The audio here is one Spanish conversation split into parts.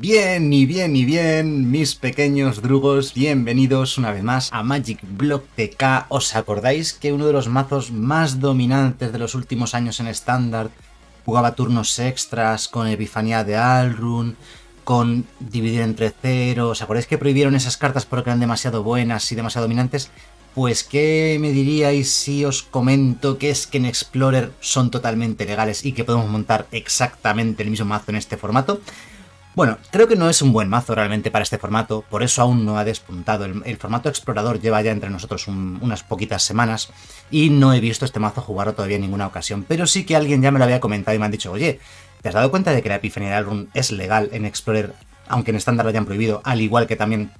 Bien y bien y bien, mis pequeños drugos, bienvenidos una vez más a Magic Block TK. ¿Os acordáis que uno de los mazos más dominantes de los últimos años en estándar jugaba turnos extras con Epifanía de Alrun, con Dividir entre cero? ¿Os acordáis que prohibieron esas cartas porque eran demasiado buenas y demasiado dominantes? Pues, ¿qué me diríais si os comento que es que en Explorer son totalmente legales y que podemos montar exactamente el mismo mazo en este formato? Bueno, creo que no es un buen mazo realmente para este formato, por eso aún no ha despuntado. El, formato explorador lleva ya entre nosotros unas poquitas semanas y no he visto este mazo jugarlo todavía en ninguna ocasión, pero sí que alguien ya me lo había comentado y me han dicho, oye, ¿te has dado cuenta de que la Epifanía Run es legal en Explorer, aunque en estándar lo hayan prohibido, al igual que también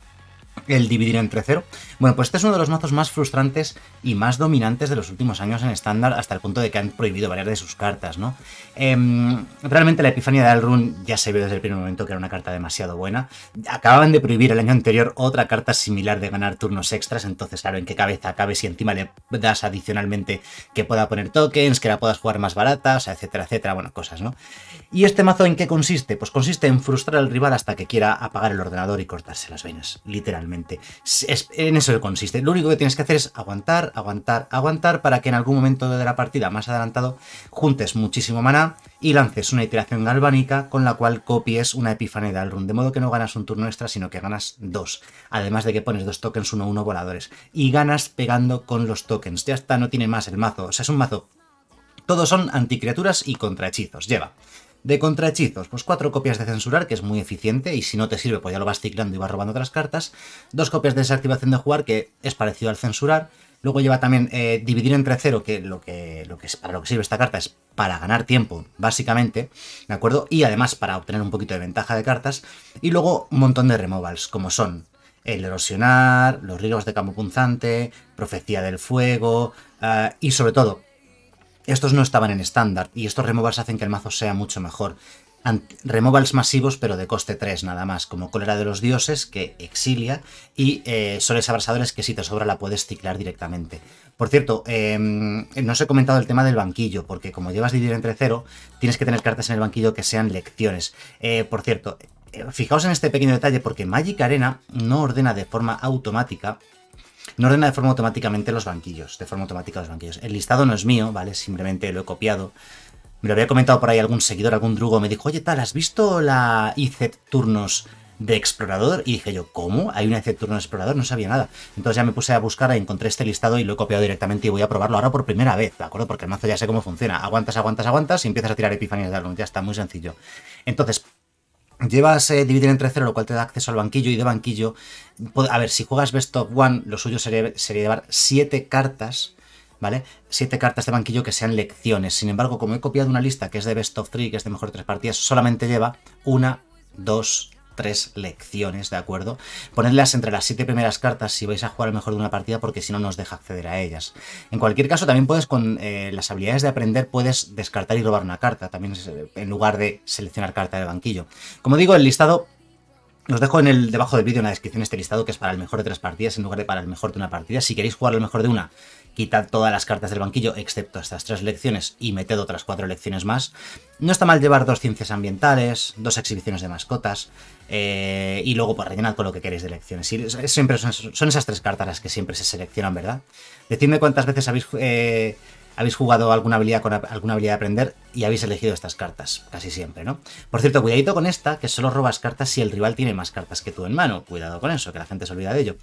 el dividir entre cero. Bueno, pues este es uno de los mazos más frustrantes y más dominantes de los últimos años en estándar, hasta el punto de que han prohibido varias de sus cartas, ¿no? Em, realmente la Epifanía de Alrun ya se vio desde el primer momento que era una carta demasiado buena. Acababan de prohibir el año anterior otra carta similar de ganar turnos extras, entonces, claro, ¿en qué cabeza cabe si encima le das adicionalmente que pueda poner tokens, que la puedas jugar más barata, etcétera, etcétera, bueno, cosas, ¿no? ¿Y este mazo en qué consiste? Pues consiste en frustrar al rival hasta que quiera apagar el ordenador y cortarse las venas, literalmente en eso consiste. Lo único que tienes que hacer es aguantar, aguantar, aguantar para que en algún momento de la partida más adelantado juntes muchísimo maná y lances una iteración galvánica con la cual copies una epifanía de Alrun, de modo que no ganas un turno extra, sino que ganas dos. Además de que pones dos tokens 1-1 voladores. Y ganas pegando con los tokens. Ya está, no tiene más el mazo. O sea, es un mazo. Todos son anticriaturas y contrahechizos. Lleva de contrahechizos, pues cuatro copias de censurar, que es muy eficiente, y si no te sirve, pues ya lo vas ciclando y vas robando otras cartas. Dos copias de desactivación de jugar, que es parecido al censurar. Luego lleva también eh, dividir entre cero, que lo que, es, para lo que sirve esta carta es para ganar tiempo, básicamente, ¿de acuerdo? Y además para obtener un poquito de ventaja de cartas. Y luego un montón de removals, como son el erosionar, los ríos de campo punzante, profecía del fuego, eh, y sobre todo estos no estaban en estándar y estos removals hacen que el mazo sea mucho mejor. removals masivos pero de coste 3 nada más, como Cólera de los Dioses que exilia y eh, Soles Abrasadores que si te sobra la puedes ciclar directamente. Por cierto, em, no os he comentado el tema del banquillo, porque como llevas dividir entre cero, tienes que tener cartas en el banquillo que sean lecciones. Eh, por cierto, eh, fijaos en este pequeño detalle porque Magic Arena no ordena de forma automática no ordena de forma automáticamente los banquillos, de forma automática los banquillos. El listado no es mío, ¿vale? Simplemente lo he copiado. Me lo había comentado por ahí algún seguidor, algún drugo, me dijo, oye, tal, ¿has visto la IZ Turnos de Explorador? Y dije yo, ¿cómo? ¿Hay una IZ Turnos de Explorador? No sabía nada. Entonces ya me puse a buscar, encontré este listado y lo he copiado directamente y voy a probarlo ahora por primera vez, ¿de acuerdo? Porque el mazo ya sé cómo funciona. Aguantas, aguantas, aguantas y empiezas a tirar epifanías de algo. Ya está, muy sencillo. Entonces, Llevas eh, dividir entre cero, lo cual te da acceso al banquillo y de banquillo. A ver, si juegas Best of One, lo suyo sería, llevar siete cartas, ¿vale? Siete cartas de banquillo que sean lecciones. Sin embargo, como he copiado una lista que es de Best of Three, que es de mejor tres partidas, solamente lleva una, dos, tres lecciones, ¿de acuerdo? Ponedlas entre las siete primeras cartas si vais a jugar el mejor de una partida porque si no nos deja acceder a ellas. En cualquier caso, también puedes con eh, las habilidades de aprender, puedes descartar y robar una carta, también en lugar de seleccionar carta de banquillo. Como digo, el listado os dejo en el debajo del vídeo en la descripción este listado que es para el mejor de tres partidas en lugar de para el mejor de una partida. Si queréis jugar el mejor de una, quitad todas las cartas del banquillo excepto estas tres lecciones y meted otras cuatro lecciones más. No está mal llevar dos ciencias ambientales, dos exhibiciones de mascotas eh, y luego pues rellenad con lo que queréis de lecciones. siempre son, esas tres cartas las que siempre se seleccionan, ¿verdad? Decidme cuántas veces habéis... Eh, habéis jugado alguna habilidad con alguna habilidad de aprender y habéis elegido estas cartas, casi siempre, ¿no? Por cierto, cuidadito con esta, que solo robas cartas si el rival tiene más cartas que tú en mano. Cuidado con eso, que la gente se olvida de ello.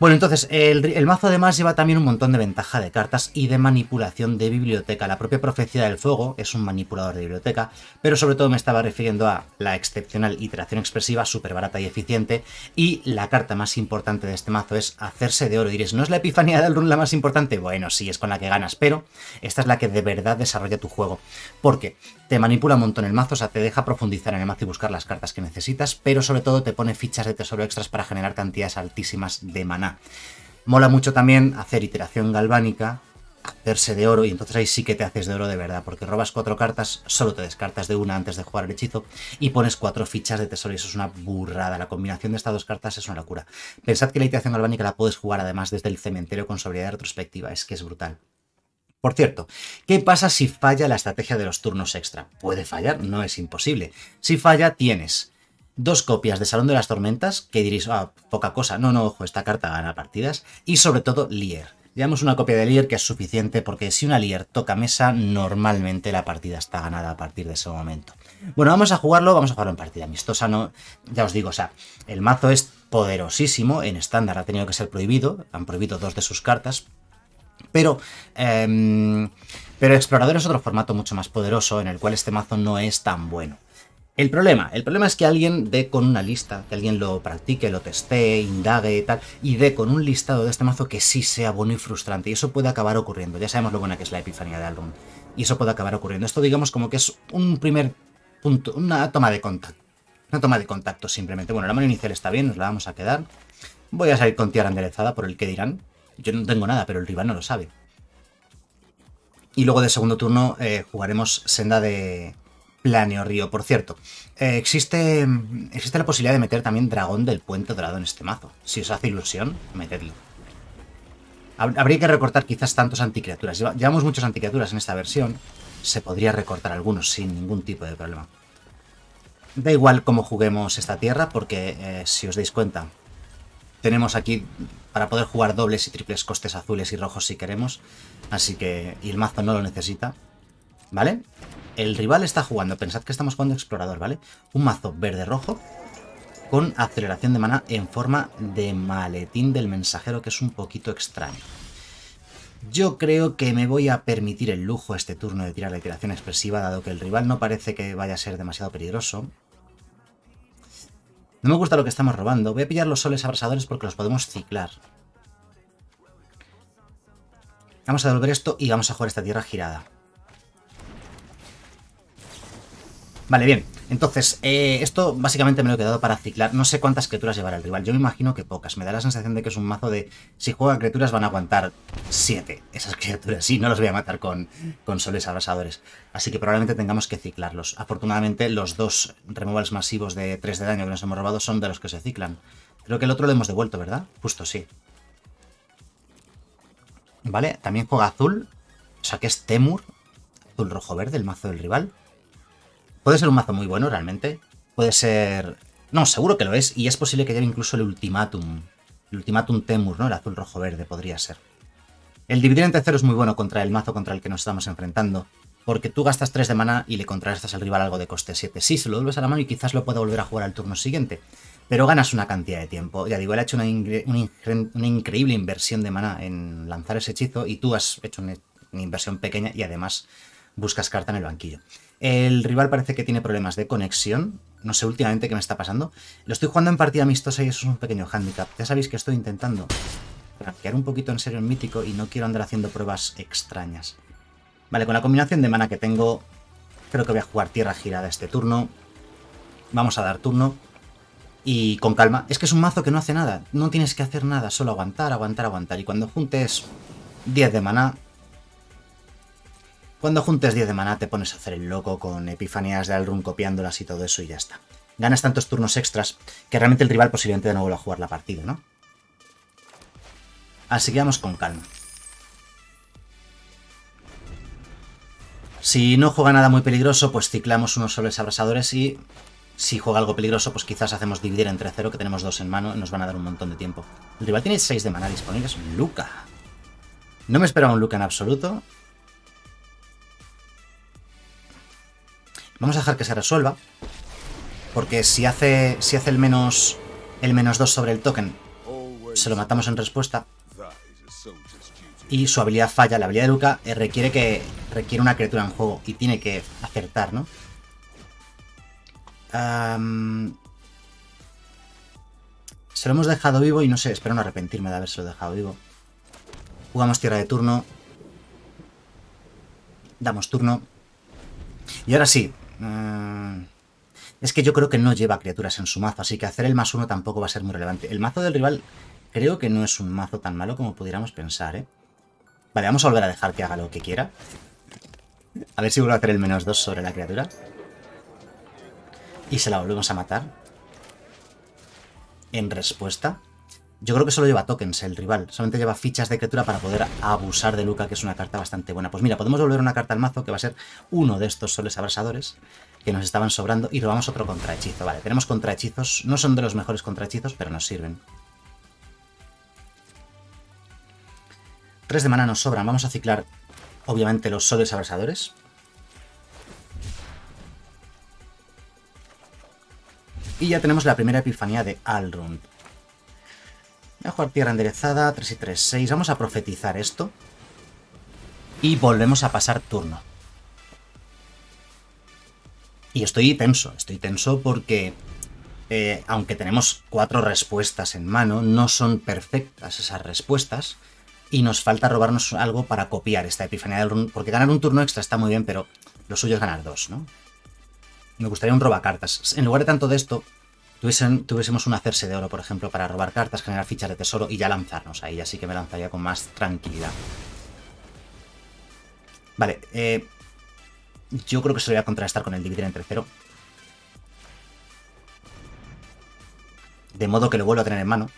Bueno, entonces, el, mazo además lleva también un montón de ventaja de cartas y de manipulación de biblioteca. La propia Profecía del Fuego es un manipulador de biblioteca, pero sobre todo me estaba refiriendo a la excepcional iteración expresiva, súper barata y eficiente, y la carta más importante de este mazo es Hacerse de Oro. Diréis, ¿no es la Epifanía del Run la más importante? Bueno, sí, es con la que ganas, pero esta es la que de verdad desarrolla tu juego, porque te manipula un montón el mazo, o sea, te deja profundizar en el mazo y buscar las cartas que necesitas, pero sobre todo te pone fichas de tesoro extras para generar cantidades altísimas de Mola mucho también hacer iteración galvánica, hacerse de oro, y entonces ahí sí que te haces de oro de verdad, porque robas cuatro cartas, solo te descartas de una antes de jugar el hechizo, y pones cuatro fichas de tesoro, y eso es una burrada. La combinación de estas dos cartas es una locura. Pensad que la iteración galvánica la puedes jugar además desde el cementerio con sobriedad retrospectiva, es que es brutal. Por cierto, ¿qué pasa si falla la estrategia de los turnos extra? Puede fallar, no es imposible. Si falla, tienes dos copias de Salón de las Tormentas, que diréis, ah, poca cosa. No, no, ojo, esta carta gana partidas. Y sobre todo, Lier. Llevamos una copia de Lier que es suficiente porque si una Lier toca mesa, normalmente la partida está ganada a partir de ese momento. Bueno, vamos a jugarlo, vamos a jugarlo en partida amistosa, no, ya os digo, o sea, el mazo es poderosísimo, en estándar ha tenido que ser prohibido, han prohibido dos de sus cartas, pero, em, pero Explorador es otro formato mucho más poderoso en el cual este mazo no es tan bueno. El problema, el problema es que alguien dé con una lista, que alguien lo practique, lo teste, indague y tal, y dé con un listado de este mazo que sí sea bueno y frustrante, y eso puede acabar ocurriendo. Ya sabemos lo buena que es la epifanía de Alrun, y eso puede acabar ocurriendo. Esto digamos como que es un primer punto, una toma de contacto. Una toma de contacto simplemente. Bueno, la mano inicial está bien, nos la vamos a quedar. Voy a salir con tierra enderezada por el que dirán. Yo no tengo nada, pero el rival no lo sabe. Y luego de segundo turno eh, jugaremos senda de, Planeo Río. Por cierto, eh, existe, existe la posibilidad de meter también Dragón del Puente Dorado en este mazo. Si os hace ilusión, metedlo. Habría que recortar quizás tantos anticriaturas. Llevamos muchos anticriaturas en esta versión. Se podría recortar algunos sin ningún tipo de problema. Da igual cómo juguemos esta tierra, porque eh, si os dais cuenta, tenemos aquí para poder jugar dobles y triples costes azules y rojos si queremos. Así que, y el mazo no lo necesita. ¿Vale? El rival está jugando, pensad que estamos jugando explorador, ¿vale? Un mazo verde-rojo con aceleración de mana en forma de maletín del mensajero, que es un poquito extraño. Yo creo que me voy a permitir el lujo este turno de tirar la iteración expresiva, dado que el rival no parece que vaya a ser demasiado peligroso. No me gusta lo que estamos robando. Voy a pillar los soles abrasadores porque los podemos ciclar. Vamos a devolver esto y vamos a jugar esta tierra girada. Vale, bien. Entonces, eh, esto básicamente me lo he quedado para ciclar. No sé cuántas criaturas llevará el rival. Yo me imagino que pocas. Me da la sensación de que es un mazo de... Si juegan criaturas van a aguantar 7 esas criaturas. Sí, no los voy a matar con, con soles abrasadores. Así que probablemente tengamos que ciclarlos. Afortunadamente, los dos removals masivos de 3 de daño que nos hemos robado son de los que se ciclan. Creo que el otro lo hemos devuelto, ¿verdad? Justo sí. Vale, también juega azul. O sea que es Temur. Azul rojo verde, el mazo del rival. Puede ser un mazo muy bueno realmente. Puede ser... No, seguro que lo es. Y es posible que lleve incluso el Ultimatum. El Ultimatum Temur, ¿no? El azul rojo verde podría ser. El dividir entre cero es muy bueno contra el mazo contra el que nos estamos enfrentando. Porque tú gastas 3 de mana y le contrarrestas al rival algo de coste 7. Sí, se lo vuelves a la mano y quizás lo pueda volver a jugar al turno siguiente. Pero ganas una cantidad de tiempo. Ya digo, él ha hecho una, una increíble inversión de mana en lanzar ese hechizo y tú has hecho una inversión pequeña y además buscas carta en el banquillo. El rival parece que tiene problemas de conexión. No sé últimamente qué me está pasando. Lo estoy jugando en partida amistosa y eso es un pequeño hándicap. Ya sabéis que estoy intentando quedar un poquito en serio en mítico y no quiero andar haciendo pruebas extrañas. Vale, con la combinación de mana que tengo, creo que voy a jugar tierra girada este turno. Vamos a dar turno. Y con calma. Es que es un mazo que no hace nada. No tienes que hacer nada, solo aguantar, aguantar, aguantar. Y cuando juntes 10 de mana, cuando juntes 10 de maná te pones a hacer el loco con epifanías de Alrun copiándolas y todo eso y ya está. Ganas tantos turnos extras que realmente el rival posiblemente no vuelva a jugar la partida, ¿no? Así que vamos con calma. Si no juega nada muy peligroso, pues ciclamos unos soles abrasadores y si juega algo peligroso, pues quizás hacemos dividir entre cero, que tenemos dos en mano y nos van a dar un montón de tiempo. El rival tiene 6 de mana disponibles. Luca. No me esperaba un Luca en absoluto. Vamos a dejar que se resuelva. Porque si hace, si hace el menos el menos 2 sobre el token, se lo matamos en respuesta. Y su habilidad falla. La habilidad de Luca eh, requiere que requiere una criatura en juego y tiene que acertar, ¿no? se lo hemos dejado vivo y no sé, espero no arrepentirme de haberse lo dejado vivo. Jugamos tierra de turno. Damos turno. Y ahora sí, Mm, es que yo creo que no lleva criaturas en su mazo, así que hacer el más uno tampoco va a ser muy relevante. El mazo del rival creo que no es un mazo tan malo como pudiéramos pensar, ¿eh? Vale, vamos a volver a dejar que haga lo que quiera. A ver si vuelve a hacer el menos dos sobre la criatura. Y se la volvemos a matar. En respuesta. Yo creo que solo lleva tokens el rival. Solamente lleva fichas de criatura para poder abusar de Luca, que es una carta bastante buena. Pues mira, podemos volver una carta al mazo que va a ser uno de estos soles abrasadores. que nos estaban sobrando y robamos otro contrahechizo. Vale, tenemos contrahechizos. No son de los mejores contrahechizos, pero nos sirven. Tres de mana nos sobran. Vamos a ciclar, obviamente, los soles abrasadores. Y ya tenemos la primera epifanía de Alrund. Voy a jugar tierra enderezada, 3 y 3, 6. Vamos a profetizar esto. Y volvemos a pasar turno. Y estoy tenso, estoy tenso porque eh, aunque tenemos cuatro respuestas en mano, no son perfectas esas respuestas y nos falta robarnos algo para copiar esta epifanía del run, porque ganar un turno extra está muy bien, pero lo suyo es ganar dos, ¿no? Me gustaría un robacartas. En lugar de tanto de esto, tuviésemos un hacerse de oro, por ejemplo, para robar cartas, generar fichas de tesoro y ya lanzarnos ahí. Así que me lanzaría con más tranquilidad. Vale, eh, yo creo que se lo voy a contrastar con el dividir entre cero. De modo que lo vuelvo a tener en mano.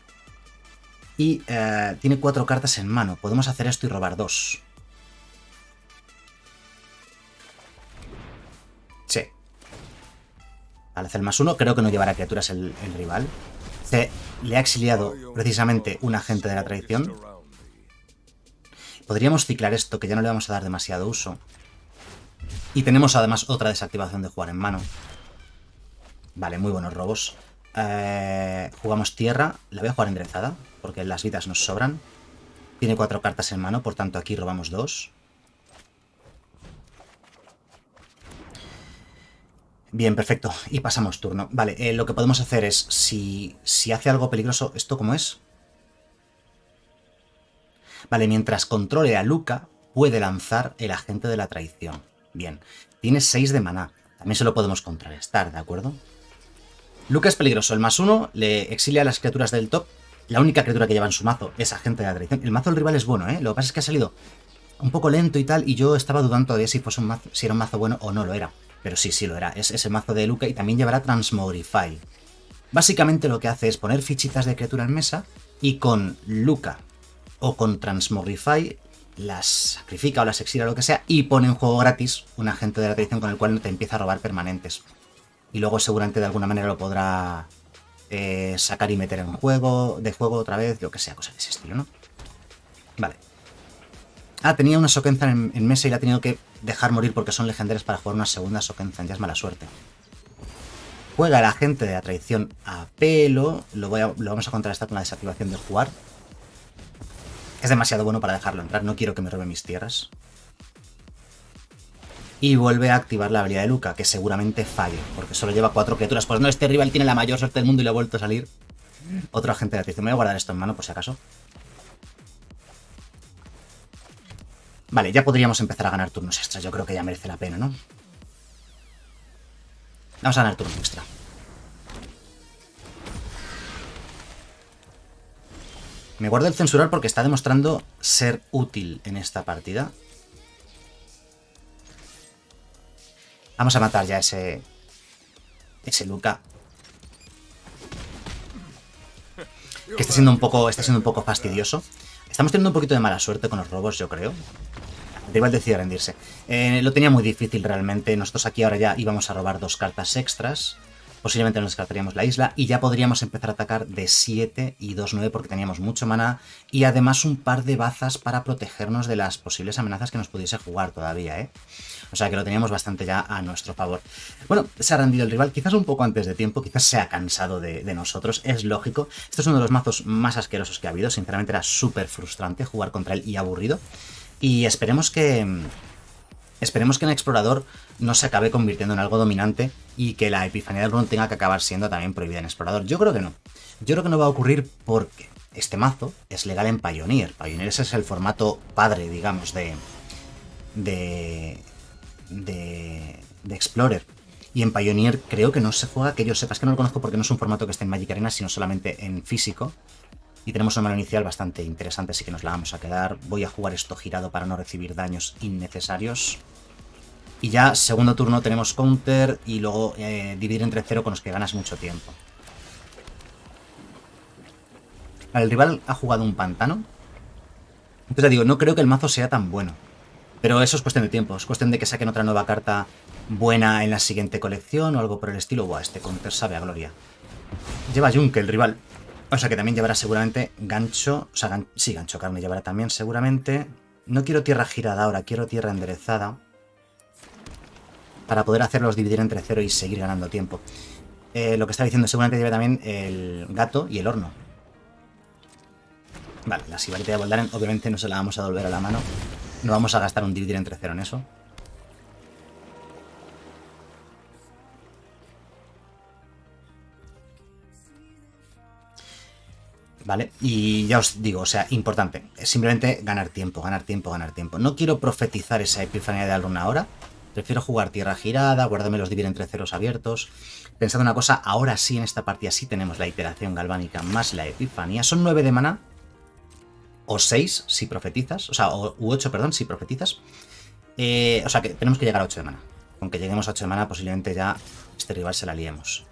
Y eh, tiene cuatro cartas en mano. Podemos hacer esto y robar dos. Al hacer más uno, creo que no llevará criaturas el, rival. C le ha exiliado precisamente un agente de la tradición. Podríamos ciclar esto, que ya no le vamos a dar demasiado uso. Y tenemos además otra desactivación de jugar en mano. Vale, muy buenos robos. Eh, jugamos tierra. La voy a jugar enderezada, porque las vidas nos sobran. Tiene cuatro cartas en mano, por tanto aquí robamos dos. Bien, perfecto. Y pasamos turno. Vale, eh, lo que podemos hacer es, si, si hace algo peligroso... ¿Esto cómo es? Vale, mientras controle a Luca, puede lanzar el agente de la traición. Bien. Tiene 6 de maná. También se lo podemos contrarrestar, ¿de acuerdo? Luca es peligroso. El más uno le exilia a las criaturas del top. La única criatura que lleva en su mazo es agente de la tradición. El mazo del rival es bueno, ¿eh? Lo que pasa es que ha salido un poco lento y tal, y yo estaba dudando todavía si, fuese un mazo, si era un mazo bueno o no lo era. Pero sí, sí lo era. Es ese mazo de Luca y también llevará Transmogrify. Básicamente lo que hace es poner fichitas de criatura en mesa y con Luca o con Transmogrify las sacrifica o las exila o lo que sea y pone en juego gratis un agente de la tradición con el cual te empieza a robar permanentes. Y luego seguramente de alguna manera lo podrá eh, sacar y meter en juego, de juego otra vez, lo que sea, cosas de ese estilo, ¿no? Vale. Ah, tenía una Sokenza en, mesa y la ha tenido que dejar morir porque son legendarias para jugar una segunda Sokenza, ya es mala suerte. Juega el agente de la tradición a pelo, lo, vamos a contrastar con la desactivación de jugar. Es demasiado bueno para dejarlo entrar, no quiero que me robe mis tierras. Y vuelve a activar la habilidad de Luca, que seguramente falle, porque solo lleva cuatro criaturas. Pues no, este rival tiene la mayor suerte del mundo y le ha vuelto a salir. Otro agente de atención. Me voy a guardar esto en mano por si acaso. Vale, ya podríamos empezar a ganar turnos extras. Yo creo que ya merece la pena, ¿no? Vamos a ganar turnos extra. Me guardo el censurar porque está demostrando ser útil en esta partida. Vamos a matar ya ese... Ese Luca. Que está siendo un poco, está siendo un poco fastidioso. Estamos teniendo un poquito de mala suerte con los robos, yo creo. El rival decide rendirse. Eh, lo tenía muy difícil realmente. Nosotros aquí ahora ya íbamos a robar dos cartas extras. Posiblemente nos descartaríamos la isla y ya podríamos empezar a atacar de 7 y 2-9 porque teníamos mucho mana y además un par de bazas para protegernos de las posibles amenazas que nos pudiese jugar todavía, ¿eh? O sea que lo teníamos bastante ya a nuestro favor. Bueno, se ha rendido el rival, quizás un poco antes de tiempo, quizás se ha cansado de, nosotros, es lógico. Esto es uno de los mazos más asquerosos que ha habido, sinceramente era súper frustrante jugar contra él y aburrido. Y esperemos que, Esperemos que en Explorador no se acabe convirtiendo en algo dominante y que la epifanía del run tenga que acabar siendo también prohibida en Explorador. Yo creo que no. Yo creo que no va a ocurrir porque este mazo es legal en Pioneer. Pioneer ese es el formato padre, digamos, de. de. de. de Explorer. Y en Pioneer creo que no se juega, que yo sepas que no lo conozco porque no es un formato que esté en Magic Arena, sino solamente en físico. Y tenemos una mano inicial bastante interesante, así que nos la vamos a quedar. Voy a jugar esto girado para no recibir daños innecesarios. Y ya, segundo turno tenemos counter y luego eh, dividir entre cero con los que ganas mucho tiempo. El rival ha jugado un pantano. Entonces ya digo, no creo que el mazo sea tan bueno. Pero eso es cuestión de tiempo, es cuestión de que saquen otra nueva carta buena en la siguiente colección o algo por el estilo. Buah, este counter sabe a gloria. Lleva Junke, el rival. O sea que también llevará seguramente gancho. O sea, sí, gancho carne llevará también seguramente. No quiero tierra girada ahora, quiero tierra enderezada. Para poder hacerlos dividir entre cero y seguir ganando tiempo. Eh, lo que está diciendo seguramente lleva también el gato y el horno. Vale, la sibarita de Voldaren obviamente no se la vamos a devolver a la mano. No vamos a gastar un dividir entre cero en eso. ¿Vale? Y ya os digo, o sea, importante, es simplemente ganar tiempo, ganar tiempo, ganar tiempo. No quiero profetizar esa epifanía de Alruna ahora, prefiero jugar tierra girada, guardarme los dividir entre ceros abiertos. Pensando una cosa, ahora sí en esta partida sí tenemos la iteración galvánica más la epifanía. Son 9 de mana, o 6 si profetizas, o sea, u 8, perdón, si profetizas. Eh, o sea, que tenemos que llegar a 8 de mana. Aunque lleguemos a 8 de mana, posiblemente ya este rival se la liemos.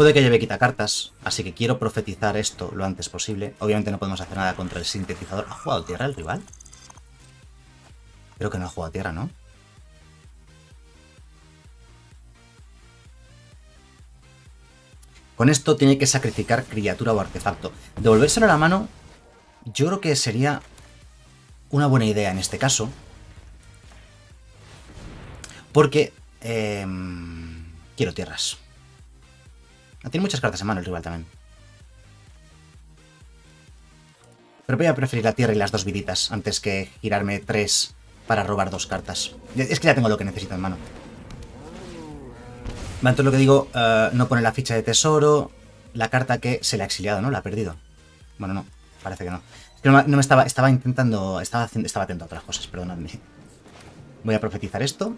Puede que lleve quita cartas, así que quiero profetizar esto lo antes posible. Obviamente no podemos hacer nada contra el sintetizador. ¿Ha jugado tierra el rival? Creo que no ha jugado tierra, ¿no? Con esto tiene que sacrificar criatura o artefacto. Devolvérselo a la mano yo creo que sería una buena idea en este caso. Porque em, quiero tierras. Tiene muchas cartas en mano el rival también. Pero voy a preferir la tierra y las dos viditas antes que girarme tres para robar dos cartas. Es que ya tengo lo que necesito en mano. Vale, entonces lo que digo, eh, no pone la ficha de tesoro, la carta que se le ha exiliado, ¿no? La ha perdido. Bueno, no, parece que no. no, me estaba, estaba intentando, estaba, estaba atento a otras cosas, perdonadme. Voy a profetizar esto.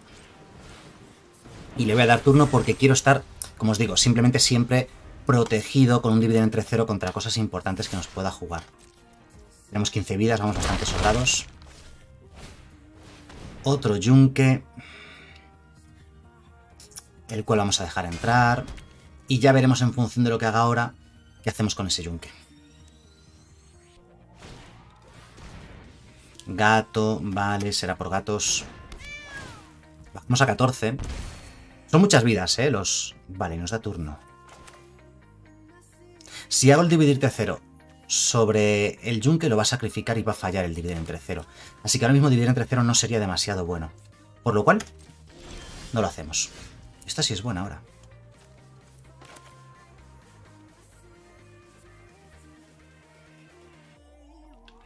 Y le voy a dar turno porque quiero estar como os digo, simplemente siempre protegido con un dividendo entre cero contra cosas importantes que nos pueda jugar. Tenemos 15 vidas, vamos bastante sobrados. Otro yunque. El cual vamos a dejar entrar. Y ya veremos en función de lo que haga ahora qué hacemos con ese yunque. Gato, vale, será por gatos. Vamos a 14. Son muchas vidas, ¿eh? Los... Vale, nos da turno. Si hago el dividir entre cero sobre el yunque, lo va a sacrificar y va a fallar el dividir entre cero. Así que ahora mismo dividir entre cero no sería demasiado bueno. Por lo cual, no lo hacemos. Esta sí es buena ahora.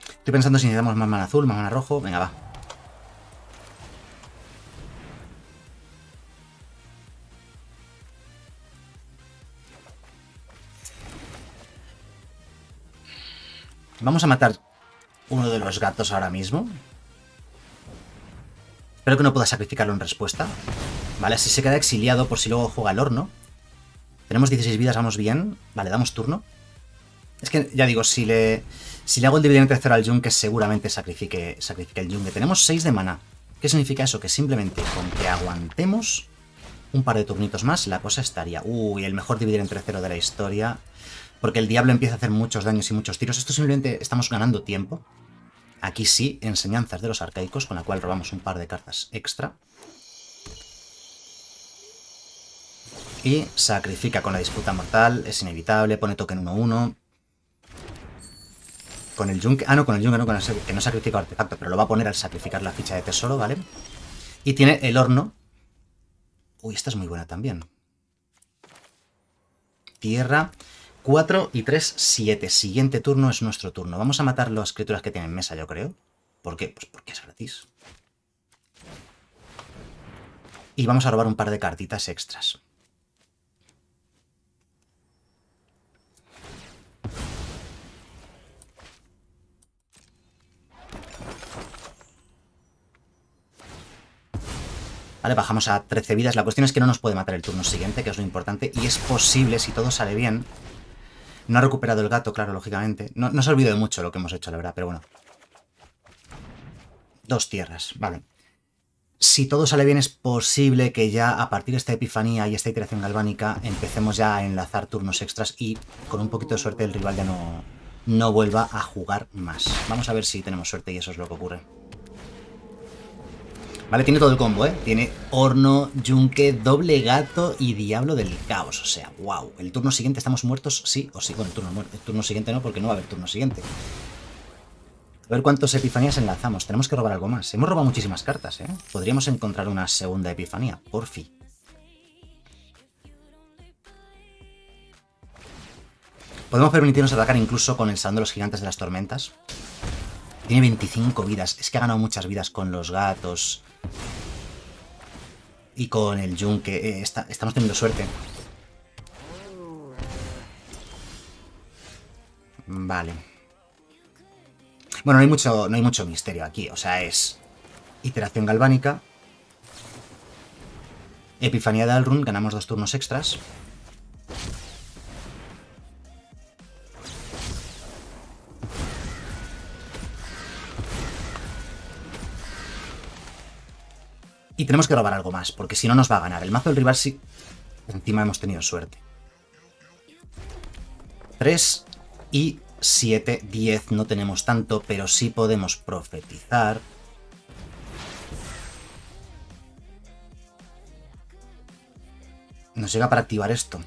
Estoy pensando si necesitamos más mana azul, más mana rojo. Venga, va. Vamos a matar uno de los gatos ahora mismo. Espero que no pueda sacrificarlo en respuesta. Vale, así se queda exiliado por si luego juega el horno. Tenemos 16 vidas, vamos bien. Vale, damos turno. Es que, ya digo, si le, si le hago el dividendo tercero al Yunque, seguramente sacrifique, sacrifique el Yunque. Tenemos 6 de mana. ¿Qué significa eso? Que simplemente con que aguantemos un par de turnitos más, la cosa estaría... Uy, el mejor dividir entre cero de la historia. Porque el diablo empieza a hacer muchos daños y muchos tiros. Esto simplemente estamos ganando tiempo. Aquí sí, enseñanzas de los arcaicos, con la cual robamos un par de cartas extra. Y sacrifica con la disputa mortal, es inevitable, pone token 1-1. Con el Junk... Ah, no, con el Junk no, con el, que no sacrifica artefacto, pero lo va a poner al sacrificar la ficha de tesoro, ¿vale? Y tiene el horno. Uy, esta es muy buena también. Tierra. 4 y 3, 7. Siguiente turno es nuestro turno. Vamos a matar las criaturas que tienen mesa, yo creo. ¿Por qué? Pues porque es gratis. Y vamos a robar un par de cartitas extras. Vale, bajamos a 13 vidas. La cuestión es que no nos puede matar el turno siguiente, que es lo importante. Y es posible, si todo sale bien, no ha recuperado el gato, claro, lógicamente. No, no se de mucho lo que hemos hecho, la verdad, pero bueno. Dos tierras, vale. Si todo sale bien, es posible que ya a partir de esta epifanía y esta iteración galvánica empecemos ya a enlazar turnos extras y con un poquito de suerte el rival ya no, no vuelva a jugar más. Vamos a ver si tenemos suerte y eso es lo que ocurre. Vale, tiene todo el combo, ¿eh? Tiene horno, yunque, doble gato y diablo del caos. O sea, wow. El turno siguiente estamos muertos, sí o sí. Bueno, el turno, el turno siguiente no, porque no va a haber turno siguiente. A ver cuántos epifanías enlazamos. Tenemos que robar algo más. Hemos robado muchísimas cartas, ¿eh? Podríamos encontrar una segunda epifanía, por fin. Podemos permitirnos atacar incluso con el salón de los gigantes de las tormentas. Tiene 25 vidas. Es que ha ganado muchas vidas con los gatos. Y con el yunque. Eh, estamos teniendo suerte. Vale. Bueno, no hay, mucho, no hay mucho misterio aquí. O sea, es iteración galvánica. Epifanía de Alrun. Ganamos dos turnos extras. Y tenemos que robar algo más, porque si no nos va a ganar. El mazo del rival sí... Encima hemos tenido suerte. 3 y 7, 10 no tenemos tanto, pero sí podemos profetizar. Nos llega para activar esto.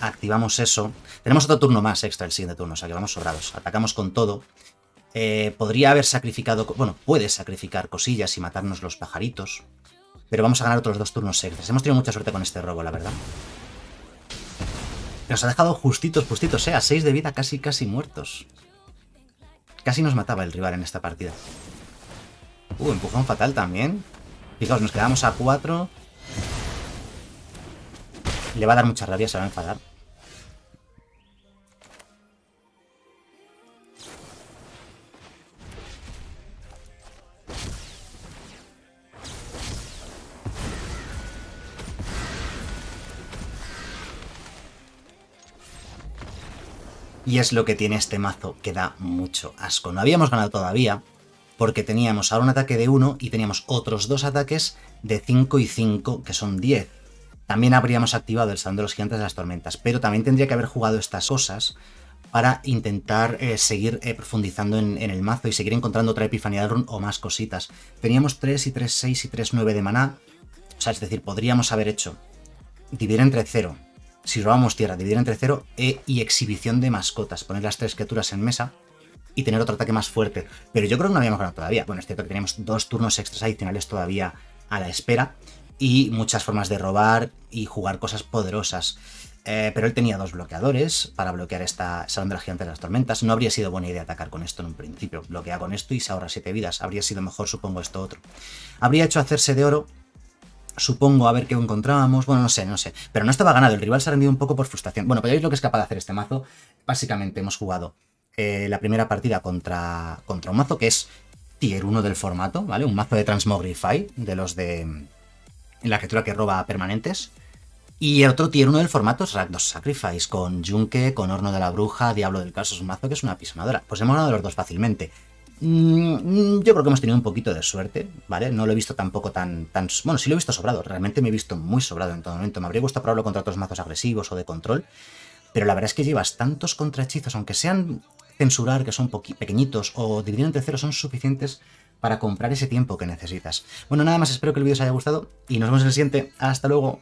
Activamos eso. Tenemos otro turno más extra el siguiente turno, o sea que vamos sobrados. Atacamos con todo. Eh, podría haber sacrificado, bueno, puede sacrificar cosillas y matarnos los pajaritos. Pero vamos a ganar otros dos turnos extras. Hemos tenido mucha suerte con este robo, la verdad. Nos ha dejado justitos, justitos, eh, a 6 de vida casi, casi muertos. Casi nos mataba el rival en esta partida. Uh, empujón fatal también. Fijaos, nos quedamos a 4. Le va a dar mucha rabia, se va a enfadar. Y es lo que tiene este mazo, que da mucho asco. No habíamos ganado todavía, porque teníamos ahora un ataque de 1 y teníamos otros dos ataques de 5 y 5, que son 10. También habríamos activado el Salón de los Gigantes de las Tormentas, pero también tendría que haber jugado estas cosas para intentar eh, seguir eh, profundizando en, el mazo y seguir encontrando otra Epifanía de Run o más cositas. Teníamos 3 y 3, 6 y 3, 9 de maná, o sea, es decir, podríamos haber hecho dividir entre 0, si robamos tierra, dividir entre cero e, y exhibición de mascotas, poner las tres criaturas en mesa y tener otro ataque más fuerte. Pero yo creo que no habíamos ganado todavía. Bueno, es cierto que teníamos dos turnos extras adicionales todavía a la espera y muchas formas de robar y jugar cosas poderosas. Eh, pero él tenía dos bloqueadores para bloquear esta Salón de la Gigante de las Tormentas. No habría sido buena idea atacar con esto en un principio. Bloquea con esto y se ahorra 7 vidas. Habría sido mejor, supongo, esto otro. Habría hecho hacerse de oro supongo, a ver qué encontrábamos. Bueno, no sé, no sé. Pero no estaba ganado, el rival se ha rendido un poco por frustración. Bueno, pues ya veis lo que es capaz de hacer este mazo. Básicamente hemos jugado eh, la primera partida contra, contra un mazo que es tier 1 del formato, ¿vale? Un mazo de Transmogrify, de los de la criatura que roba permanentes. Y el otro tier 1 del formato es Rakdos Sacrifice, con Junke, con Horno de la Bruja, Diablo del Caso, es un mazo que es una pisonadora. Pues hemos ganado los dos fácilmente. Mm, yo creo que hemos tenido un poquito de suerte, ¿vale? No lo he visto tampoco tan, tan... Bueno, sí lo he visto sobrado, realmente me he visto muy sobrado en todo momento. Me habría gustado probarlo contra otros mazos agresivos o de control, pero la verdad es que llevas tantos contrahechizos, aunque sean censurar, que son pequeñitos, o dividir entre cero, son suficientes para comprar ese tiempo que necesitas. Bueno, nada más, espero que el vídeo os haya gustado y nos vemos en el siguiente. Hasta luego.